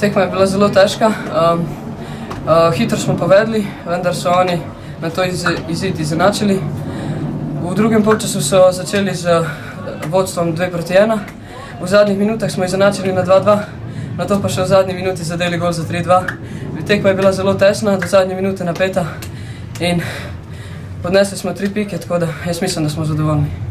Tekma je bila zelo težka, um, uh, hitro smo povedali, vendar so oni na to iz, izid izenačili. V drugem polčasu so začeli z vodstvom 2 proti 1, v zadnjih minutah smo izenačili na 2-2, na to pa še v zadnji minuti zadeli gol za 3-2. Tekma je bila zelo tesna, do zadnje minute napeta in podnesli smo tri pike, tako da jaz mislim, da smo zadovoljni.